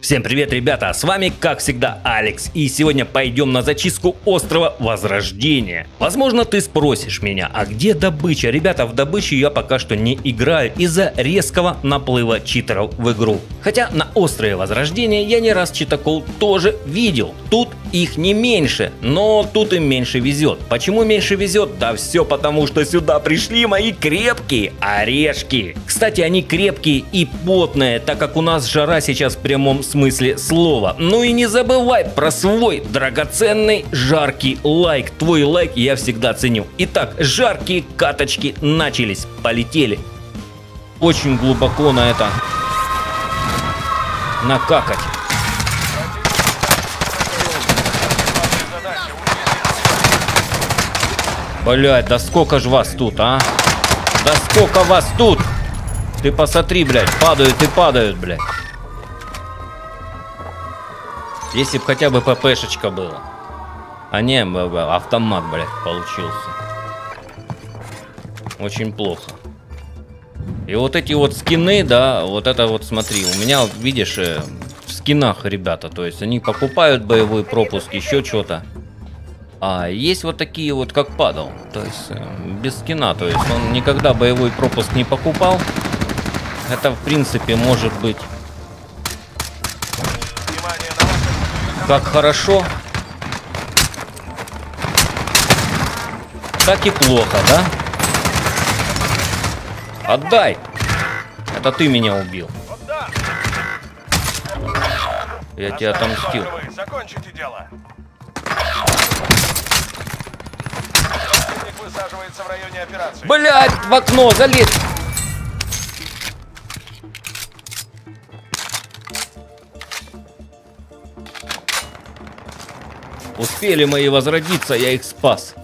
Всем привет, ребята! С вами, как всегда, Алекс. И сегодня пойдем на зачистку острова Возрождения. Возможно, ты спросишь меня, а где добыча? Ребята, в добычу я пока что не играю из-за резкого наплыва читеров в игру. Хотя на острове Возрождения я не раз читокол тоже видел. Тут их не меньше, но тут им меньше везет. Почему меньше везет? Да все потому, что сюда пришли мои крепкие орешки. Кстати, они крепкие и потные, так как у нас жара сейчас в прямом смысле слова. Ну и не забывай про свой драгоценный жаркий лайк. Твой лайк я всегда ценю. Итак, жаркие каточки начались. Полетели. Очень глубоко на это накакать. Блять, да сколько ж вас тут, а? Да сколько вас тут? Ты посмотри, блядь, падают и падают, блядь. Если бы хотя бы ППшечка была. А не, автомат, блядь, получился. Очень плохо. И вот эти вот скины, да, вот это вот смотри, у меня, видишь, э, в скинах ребята, то есть они покупают боевой пропуск, еще что-то. А есть вот такие вот, как падал. То есть э, без скина. То есть он никогда боевой пропуск не покупал. Это в принципе может быть как хорошо, так и плохо, да? Отдай! Это ты меня убил. Я тебя отомстил. Закончите дело. Высаживается в районе операции. Блять, в окно залез. Успели мои возродиться, я их спас.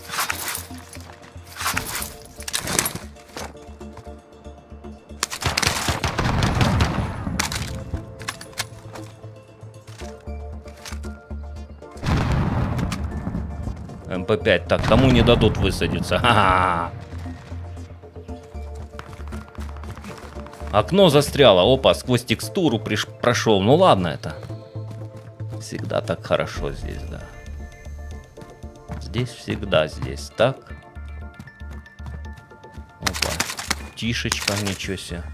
МП-5. Так, тому не дадут высадиться. Ха-ха. Окно застряло. Опа, сквозь текстуру приш... прошел. Ну ладно это. Всегда так хорошо здесь, да. Здесь всегда здесь так. Опа. Тишечка, ничего себе.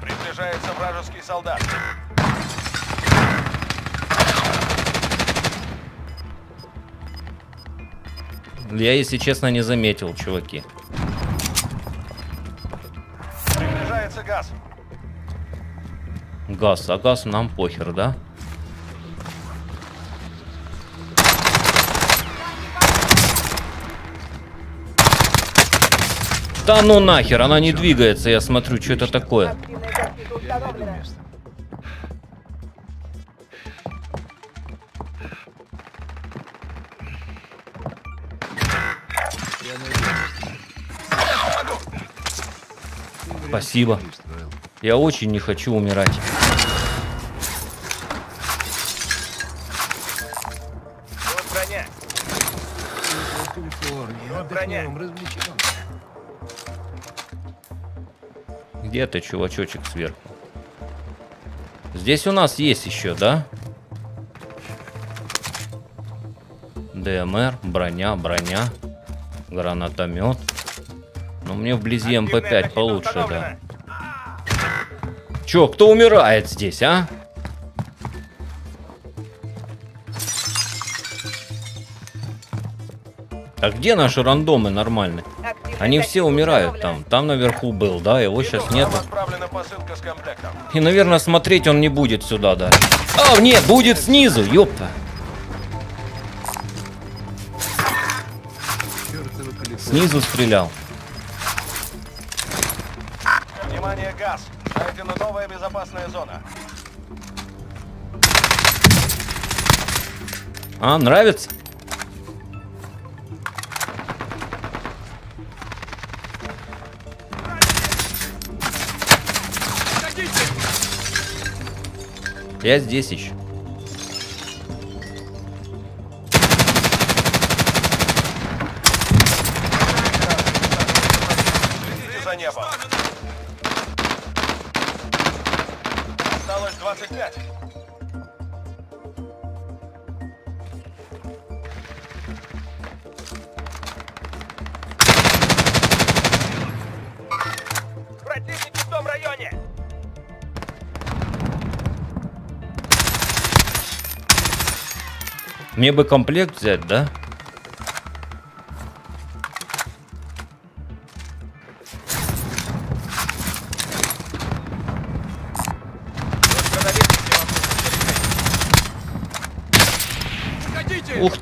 Приближается вражеский солдат. Я, если честно, не заметил, чуваки. Приближается газ. Газ, а газ нам похер, да? Да ну нахер, она не двигается, я смотрю, что это такое. Спасибо. Я очень не хочу умирать. Где ты, чувачочек, сверху? Здесь у нас есть еще, да? ДМР, броня, броня, гранатомет. Но мне вблизи МП5 получше, да. Чё, кто умирает здесь, а? А где наши рандомы нормальные? Они все умирают там. Там наверху был, да, его сейчас нет. И, наверное, смотреть он не будет сюда, да. А, нет, будет снизу, ёпта. Снизу стрелял. Внимание, газ. Найдена новая безопасная зона. А, нравится? Я здесь еще. 25. Противники в том районе! Мне бы комплект взять, да?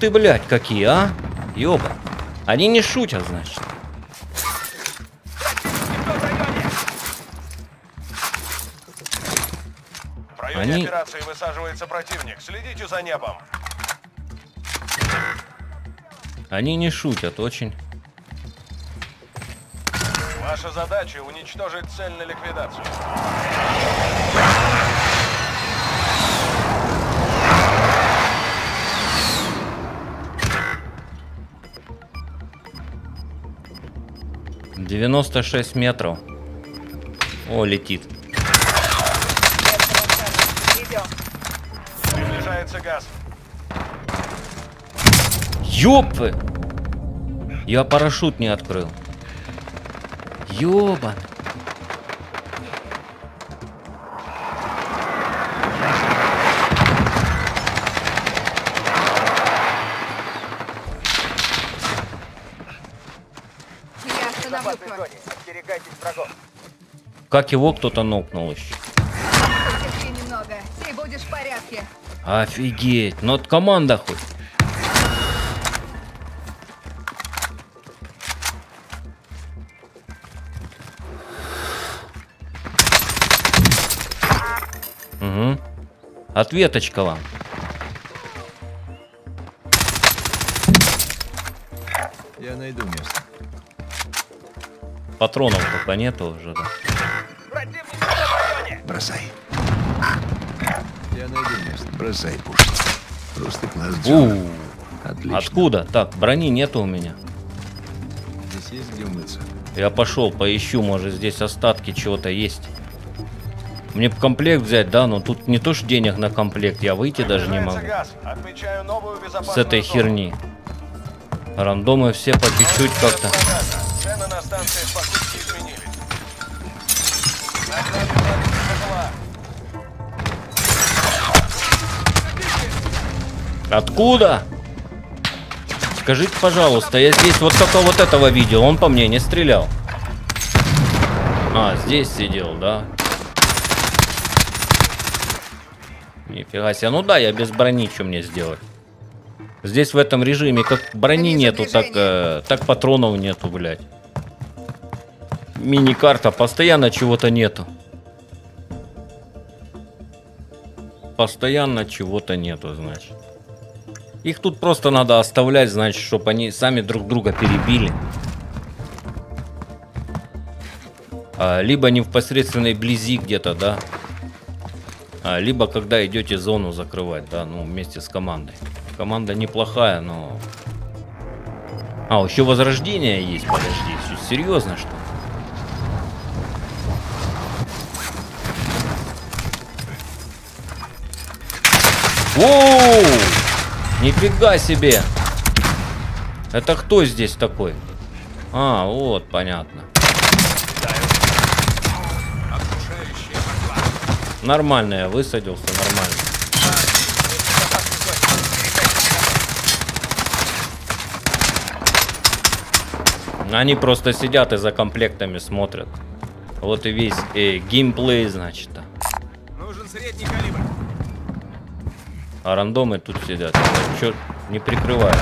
Ты, блядь, какие, а? Ёба. Они не шутят, значит. Районе Они- операции высаживается противник. Следите за небом. Они не шутят очень. Ваша задача уничтожить цель на ликвидацию. Девяносто шесть метров. О, летит. Приближается газ. Ёпы! Я парашют не открыл. Ёбан. Как его кто-то нокнул еще. Немного, и будешь в порядке. Офигеть. Ну вот команда хоть. Угу. Ответочка вам. Я найду место. Патронов только нету уже, да. Бросай. Я найду место. Бросай пушку. Просто класс У. Отлично. откуда? Так, брони нету у меня. Здесь есть где умыться. Я пошел, поищу, может здесь остатки чего-то есть. Мне комплект взять, да, но тут не то ж денег на комплект, я выйти даже не могу. газ. Отмечаю новую С этой зону. херни. Рандомы все по чуть-чуть как-то. Цены на станции покупки изменились. Нагнали врага БПЛА. Откуда? Скажите, пожалуйста, я здесь вот только вот этого видел, он по мне не стрелял. А, здесь сидел, да? Нифига себе. Ну да, я без брони, что мне сделать? Здесь в этом режиме как брони нету, так, э, так патронов нету, блядь. Мини-карта, постоянно чего-то нету. Постоянно чего-то нету, значит. Их тут просто надо оставлять, значит, чтобы они сами друг друга перебили. А, либо непосредственной близи где-то, да. А, либо когда идете зону закрывать, да, ну, вместе с командой. Команда неплохая, но... А, еще возрождение есть, подожди, всё серьезно что? ли? Воу! Нифига себе! Это кто здесь такой? А, вот, понятно. Нормально я высадился, нормально. Они просто сидят и за комплектами смотрят. Вот и весь э, геймплей, значит. Нужен средний калибр. А рандомы тут сидят. Чё, не прикрывают.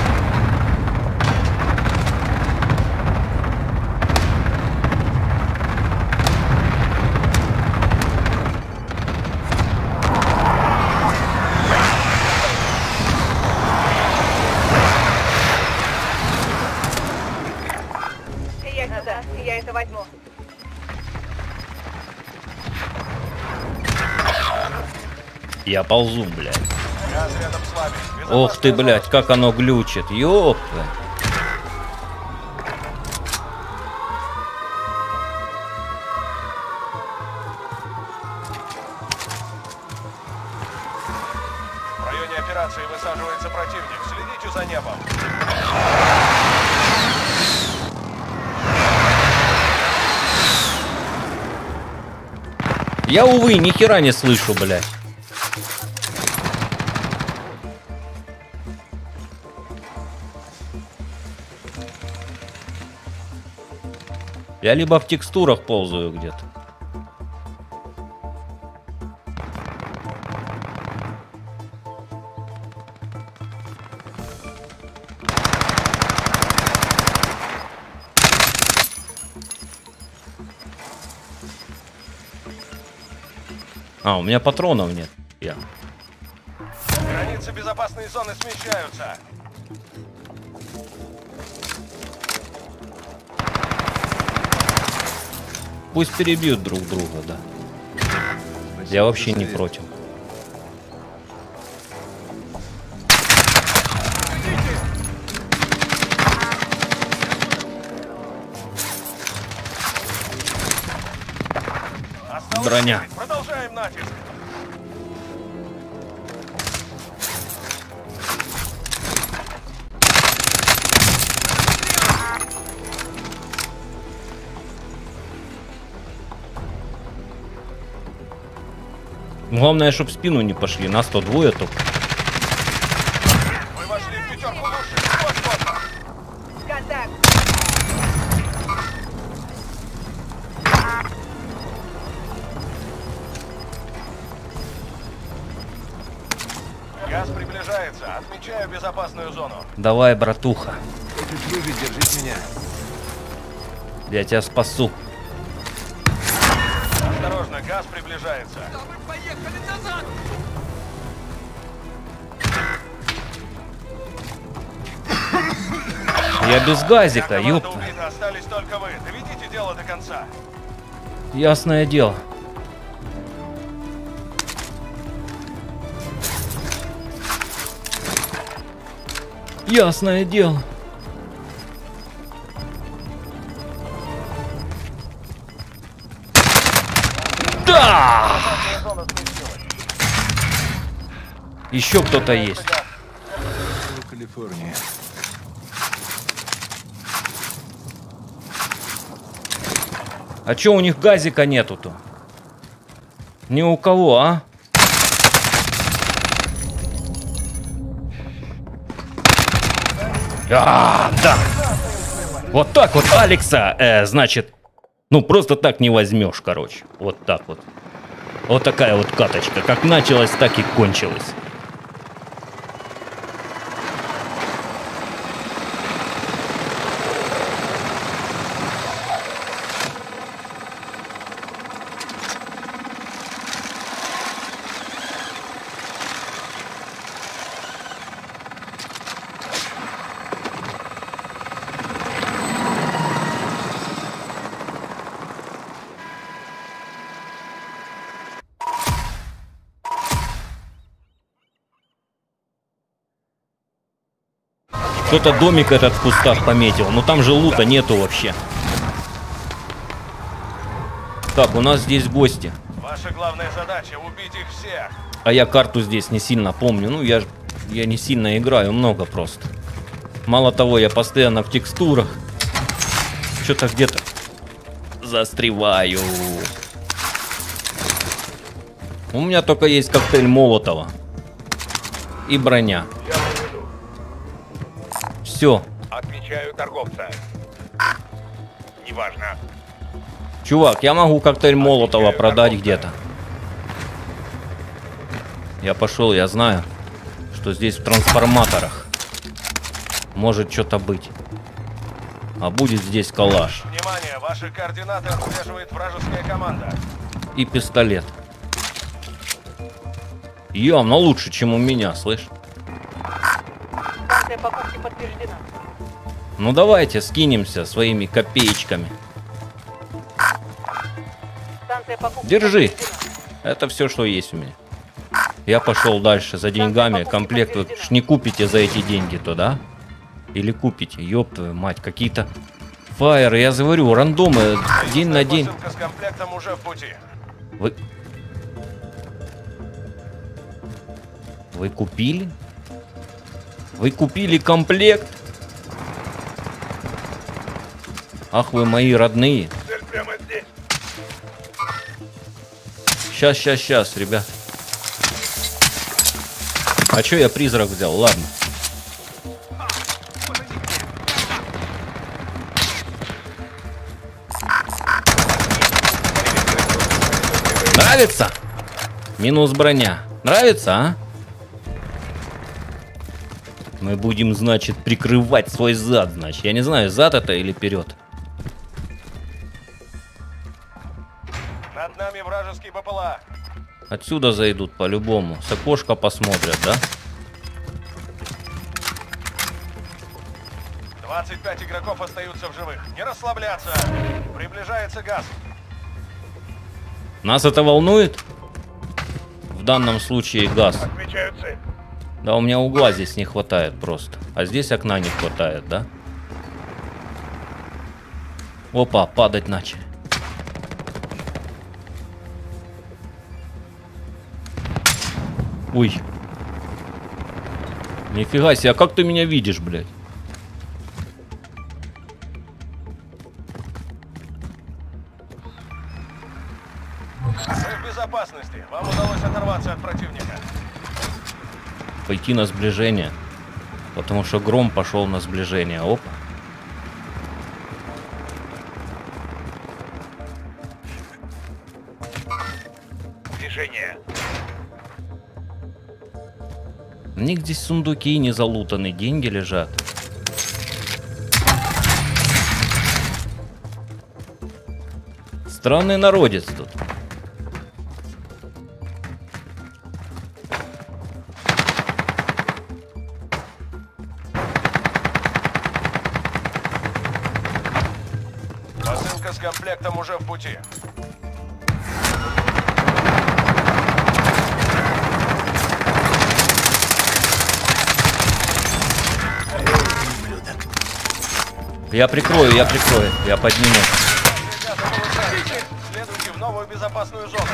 ползу, блядь. Ох ты, блядь, как оно глючит, ёпта. В районе операции высаживается противник. Следите за небом. Я, увы, ни хера не слышу, блядь. Я либо в текстурах ползаю где-то. А, у меня патронов нет. Я. Границы безопасной зоны смещаются. Пусть перебьют друг друга, да. Я вообще не против. Броня. Продолжаем натиск. Главное, чтоб в спину не пошли. Нас то двое только. Вы вошли в пятерку лучших. Вот-вот. Контакт! Газ приближается. Отмечаю безопасную зону. Давай, братуха. Хочешь выжить, держись меня. Я тебя спасу. Осторожно, газ приближается. Поехали назад! Я без газика, ёпта. остались только вы. Доведите дело до конца. Ясное дело. Ясное дело. Еще кто-то есть. Калифорния. А чё у них газика нету-то? Ни у кого, а? А, да. Вот так вот Алекса, э, значит, ну просто так не возьмешь, короче. Вот так вот. Вот такая вот каточка. Как началась, так и кончилась. Кто-то домик этот в кустах пометил, но там же лута нету вообще. Так, у нас здесь гости. Ваша главная задача убить их всех. А я карту здесь не сильно помню. Ну, я я не сильно играю, много просто. Мало того, я постоянно в текстурах. Что-то где-то застреваю. У меня только есть коктейль Молотова. И броня. Все. Отмечаю торговца. Неважно. Чувак, я могу коктейль Молотова продать где-то. Я пошел, я знаю, что здесь в трансформаторах может что-то быть. А будет здесь калаш Внимание, ваши координаты отслеживает вражеская команда. и пистолет. Явно лучше, чем у меня, слышь? Станция покупки подтверждена. Ну давайте скинемся своими копеечками. Держи. подтверждена. Это все, что есть у меня. Я пошел дальше за деньгами. Комплект вы ж не купите за эти деньги, то да? Или купите? Ёб твою мать, какие-то фаеры, я говорю, рандомы, день на день. С комплектом уже в пути. Вы... Вы купили? Вы купили комплект? Ах вы мои родные. Сейчас, сейчас, сейчас, ребят. А чё я призрак взял? Ладно. Нравится? Минус броня. Нравится, а? Мы будем, значит, прикрывать свой зад, значит. Я не знаю, зад это или вперед. Над нами вражеский БПЛА. Отсюда зайдут по-любому. С окошка посмотрят, да? 25 игроков остаются в живых. Не расслабляться. Приближается газ. Нас это волнует? В данном случае газ. Отмечаю цель. Да, у меня угла здесь не хватает просто. А здесь окна не хватает, да? Опа, падать начали. Ой. Нифига себе, а как ты меня видишь, блядь? Пойти на сближение. Потому что гром пошел на сближение. Опа. Движение. Них здесь сундуки не залутаны, деньги лежат. Странный народец тут. Комплектом уже в пути. Я прикрою, я прикрою, я подниму. Повышается. Следуйте в новую безопасную зону.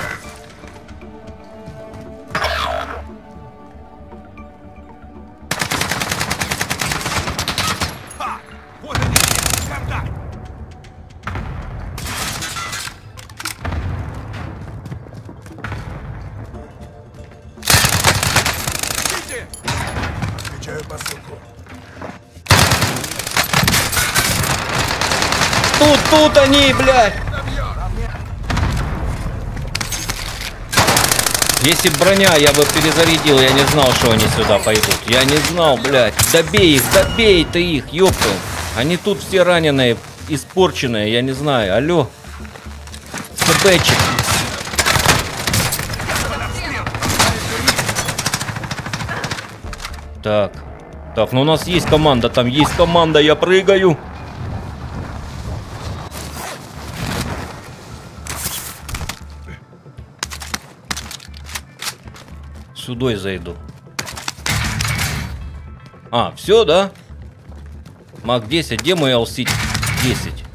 Тут, тут они, блядь! Если броня, я бы перезарядил, я не знал, что они сюда пойдут. Я не знал, блядь. Добей их, добей ты их, ёпта. Они тут все раненые, испорченные, я не знаю. Алло. СБчик. Так. Так, ну у нас есть команда, там есть команда, я прыгаю. Сюдой зайду. А, все, да? Мак 10, где мой LC 10?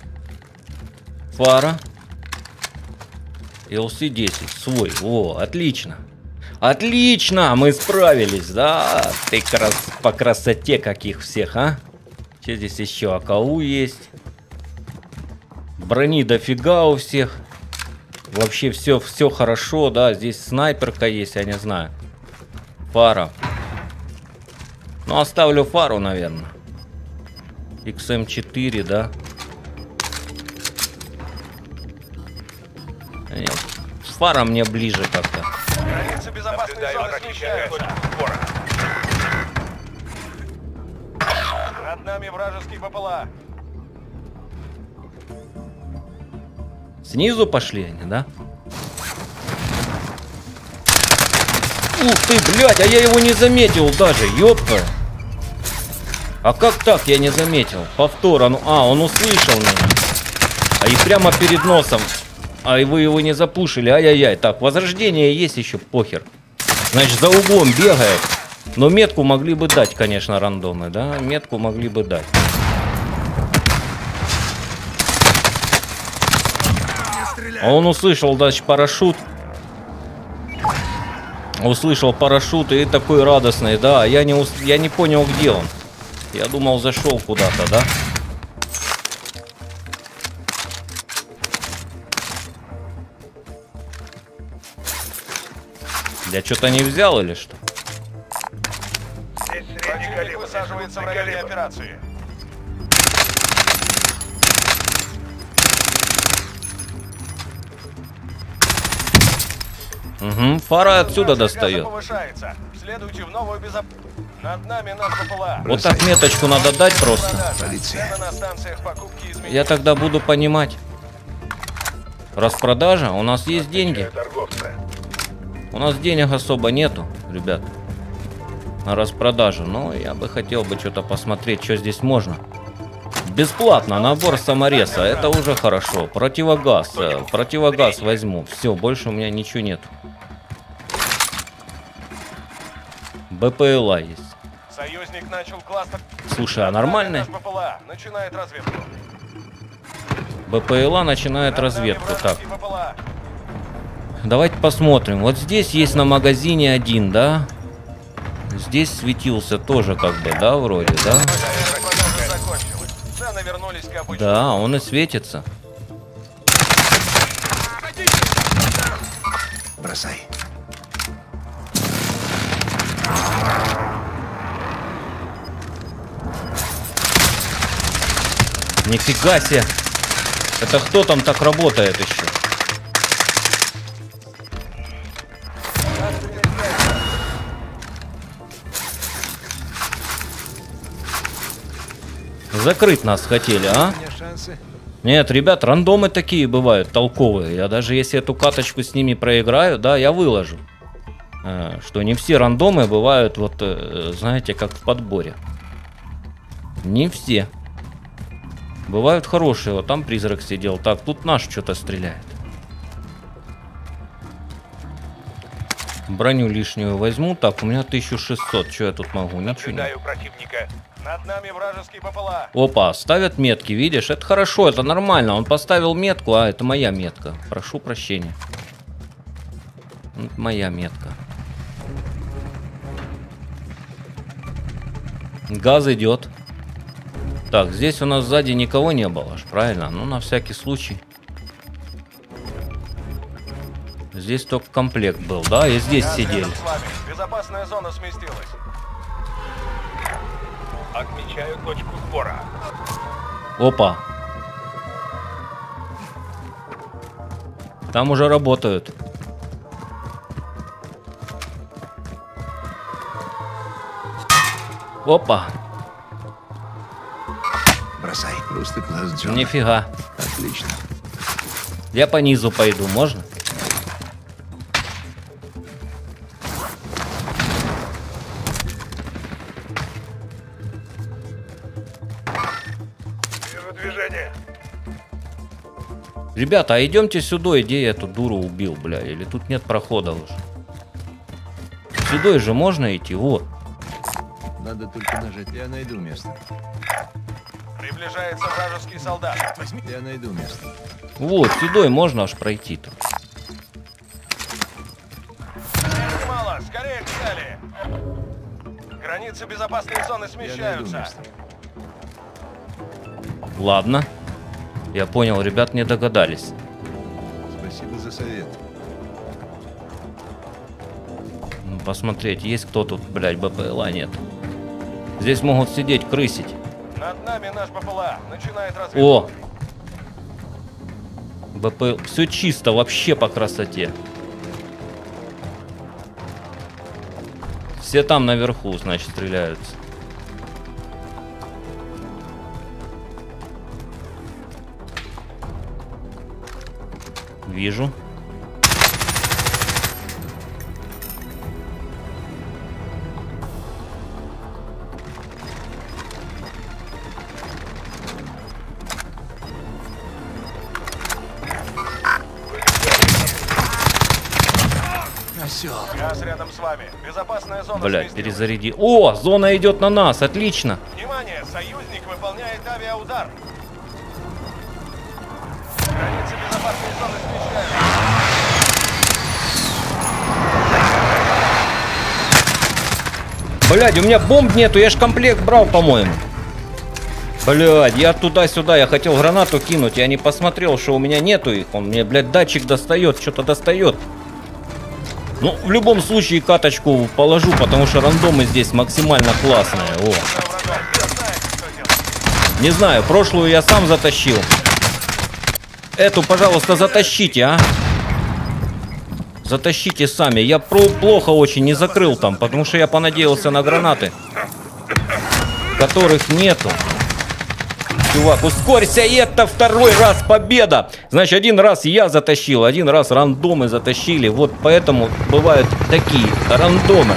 Фара. LC 10, свой. О, отлично. Отлично, мы справились, да? Ты крас... по красоте каких всех, а? Что здесь еще? АКУ есть. Брони дофига у всех. Вообще все, все хорошо, да? Здесь снайперка есть, я не знаю. Фара. Ну, оставлю фару, наверное. XM4, да? Нет, фара мне ближе как-то. Безопасной зоны. Над нами вражеский БПЛА. Снизу пошли они, да? Ух ты, блядь, а я его не заметил даже, ёпта. А как так я не заметил? Повтор, а ну, а, он услышал меня. А и прямо перед носом. А и вы его не запушили, ай-яй-яй. Так, возрождение есть еще, похер. Значит, за углом бегает. Но метку могли бы дать, конечно, рандомы, да? Метку могли бы дать. А он услышал, значит, парашют. Услышал парашют и такой радостный, да. Я не, ус- я не понял, где он. Я думал, зашел куда-то, да? Я что-то не взял или что? Здесь средний калибр. высаживается в районе операции. Угу, фара отсюда достает. повышается. Следуйте в новую безоп... Над нами наш БПЛА. Вот так меточку надо дать просто. Полиция. Я тогда буду понимать. Распродажа, у нас есть деньги. Торговца. У нас денег особо нету, ребят. На распродажу. Но я бы хотел бы что-то посмотреть, что здесь можно. Бесплатно, набор самореса, это уже хорошо. Противогаз, э, противогаз возьму. Все, больше у меня ничего нет. БПЛА есть. Союзник начал кластер... Слушай, а нормальный? Начинает разведку. БПЛА начинает разведку. Так, давайте посмотрим. Вот здесь есть на магазине один, да? Здесь светился тоже как бы, да, вроде, да? Вернулись к обычному. Да, он и светится. Бросай. Нифига себе. Это кто там так работает еще? Закрыть нас хотели, а? Нет, ребят, рандомы такие бывают, толковые. Я даже если эту каточку с ними проиграю, да, я выложу. Э, Что не все рандомы бывают, вот, э, знаете, как в подборе. Не все. Бывают хорошие, вот там призрак сидел. Так, тут наш что-то стреляет. Броню лишнюю возьму. Так, у меня 1600. Что я тут могу? Ничего не. Противника. Над нами вражеский БПЛА. Опа, ставят метки, видишь? Это хорошо, это нормально. Он поставил метку, а это моя метка. Прошу прощения. Это моя метка. Газ идет. Так, здесь у нас сзади никого не было, правильно? Ну, на всякий случай. Здесь только комплект был, да? И здесь Газ сидели. Безопасная зона сместилась. Отмечаю точку сбора. Опа. Там уже работают. Опа. Бросай. Просто класс Джона. Нифига. Отлично. Я по низу пойду, можно? Ребята, а идемте сюда, где я эту дуру убил, бля. Или тут нет прохода уже. Сюда же можно идти, вот. Надо только нажать. Я найду место. Приближается вражеский солдат. Я найду место. Вот, сюда можно аж пройти-то. Мало, скорее к цели. Границы безопасной зоны смещаются. Ладно. Я понял, ребят не догадались. Спасибо за совет. Ну, Посмотреть, есть кто тут, блядь, БПЛА нет. Здесь могут сидеть, крысить. Над нами наш БПЛА. Начинает разведку. О! БП... Все чисто, вообще по красоте. Все там наверху, значит, стреляются. Вижу. Газ рядом с вами. Безопасная зона Блять, перезаряди. О, зона идет на нас, отлично. Внимание, союзник выполняет авиаудар. Границы безопасной зоны Блядь, у меня бомб нету, я ж комплект брал, по-моему. Блядь, я туда-сюда, я хотел гранату кинуть, я не посмотрел, что у меня нету их. Он мне, блядь, датчик достает, что-то достает. Ну, в любом случае, каточку положу, потому что рандомы здесь максимально классные. О. Не знаю, прошлую я сам затащил. Эту, пожалуйста, затащите, а. Затащите сами. Я про плохо очень не закрыл там, потому что я понадеялся на гранаты, которых нету. Чувак, ускорься, и это второй раз победа. Значит, один раз я затащил, один раз рандомы затащили. Вот поэтому бывают такие рандомы.